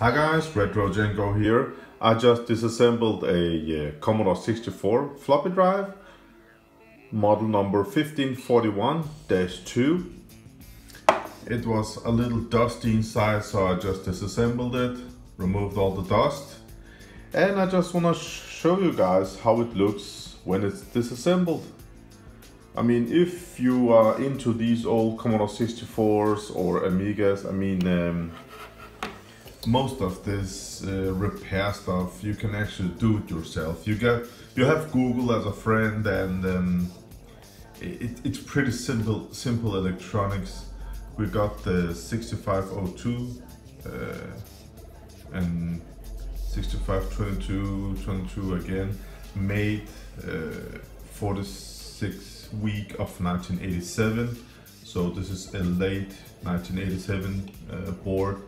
Hi guys, Retrocengo here. I just disassembled a uh, Commodore 64 floppy drive, model number 1541-2. It was a little dusty inside, so I just disassembled it, removed all the dust, and I just want to show you guys how it looks when it's disassembled. I mean, if you are into these old Commodore 64s or Amigas, I mean, um, most of this uh, repair stuff you can actually do it yourself. You get you have Google as a friend, and um, it, it's pretty simple simple electronics. We got the 6502 uh, and 6522 22 again made uh, 46 week of 1987 so this is a late 1987 uh, board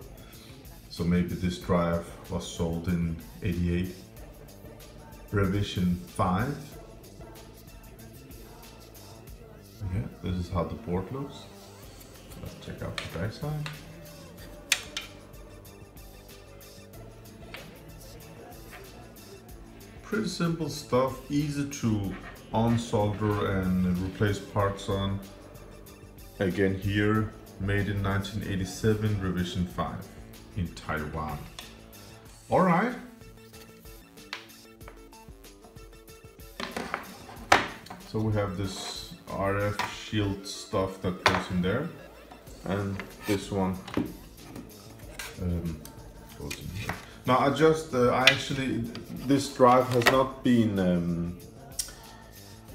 so maybe this drive was sold in 88. Revision 5. Yeah, this is how the board looks. Let's check out the back side. Pretty simple stuff, easy to unsolder and replace parts on. Again here, made in 1987, revision 5 in Taiwan. All right. So we have this RF shield stuff that goes in there. And this one um, goes in here. Now I just, uh, I actually, this drive has not been, um,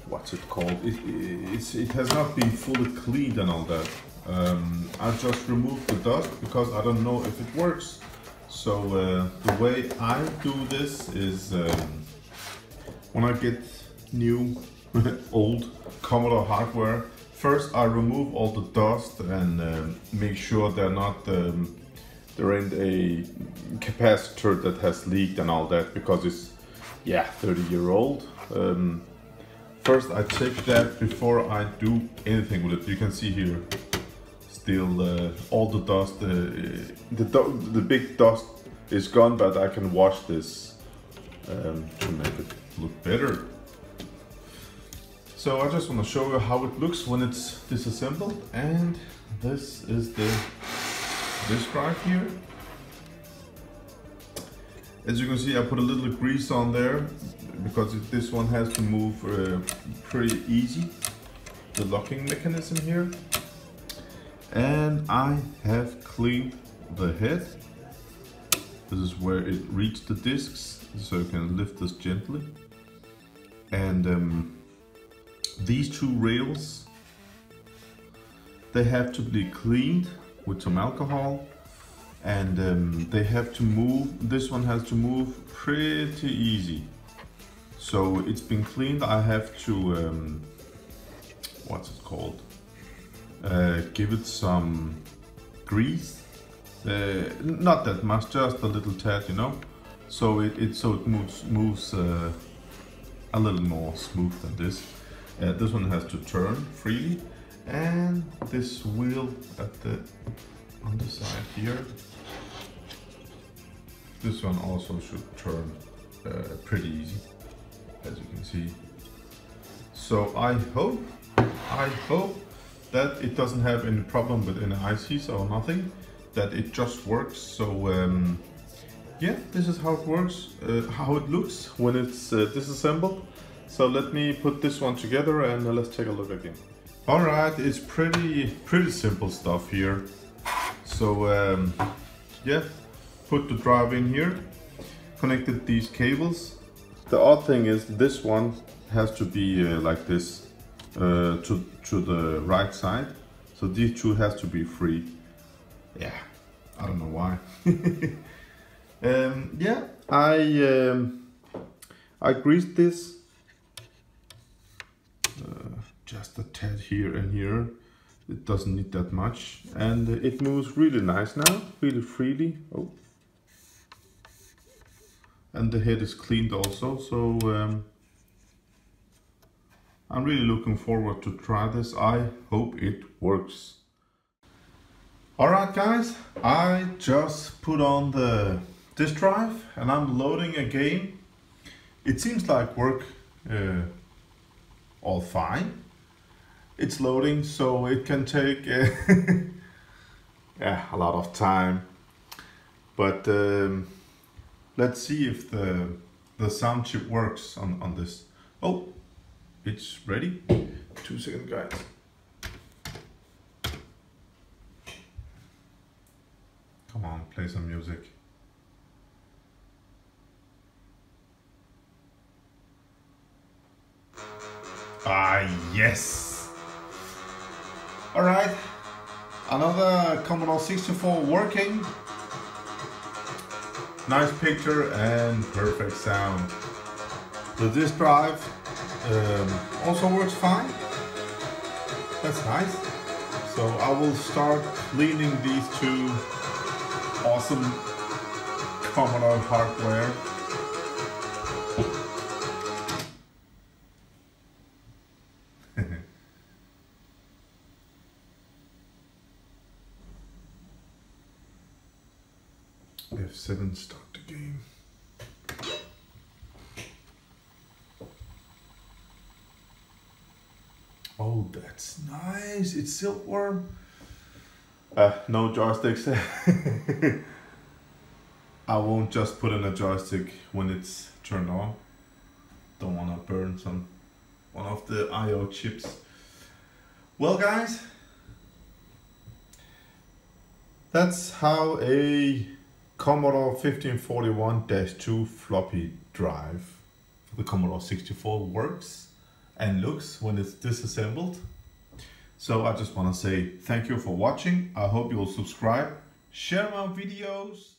what's it called? It, it, it has not been fully cleaned and all that. Um, I just removed the dust because I don't know if it works. So uh, the way I do this is um, when I get new old Commodore hardware, first I remove all the dust and um, make sure they're not um, there ain't a capacitor that has leaked and all that because it's yeah 30 year old. Um, first I check that before I do anything with it. You can see here still uh, all the dust, uh, the, the big dust is gone, but I can wash this um, to make it look better. So I just want to show you how it looks when it's disassembled and this is the this drive here. As you can see I put a little grease on there because this one has to move uh, pretty easy. The locking mechanism here and I have cleaned the head. This is where it reached the discs, so you can lift this gently. And um, these two rails, they have to be cleaned with some alcohol and um, they have to move, this one has to move pretty easy. So it's been cleaned, I have to, um, what's it called? Uh, give it some grease. Uh, not that much, just a little tad, you know. So it, it so it moves moves uh, a little more smooth than this. Uh, this one has to turn freely, and this wheel at the on the side here. This one also should turn uh, pretty easy, as you can see. So I hope, I hope that it doesn't have any problem with any ICs or nothing, that it just works. So um, yeah, this is how it works, uh, how it looks when it's uh, disassembled. So let me put this one together and uh, let's take a look again. All right, it's pretty, pretty simple stuff here. So um, yeah, put the drive in here, connected these cables. The odd thing is this one has to be uh, like this uh, to, to the right side. So these two has to be free. Yeah, I don't know why. um, yeah, I um, I greased this. Uh, just a tad here and here. It doesn't need that much. And it moves really nice now, really freely. Oh. And the head is cleaned also, so um, I'm really looking forward to try this. I hope it works. Alright guys, I just put on the disk drive and I'm loading a game. It seems like work uh, all fine. It's loading so it can take uh, yeah, a lot of time. But um, let's see if the, the sound chip works on, on this. Oh, it's ready. Two seconds guys. Come on, play some music. Ah, yes! Alright, another Commodore 64 working. Nice picture and perfect sound. The disk drive um, also works fine. That's nice. So I will start cleaning these two awesome Commodore hardware. F7 start the game. Oh, that's nice. It's silkworm. Uh, no joysticks. I won't just put in a joystick when it's turned on. Don't want to burn some one of the I.O. chips. Well guys, that's how a Commodore 1541-2 floppy drive for the Commodore 64 works and looks when it's disassembled. So I just want to say thank you for watching. I hope you will subscribe, share my videos.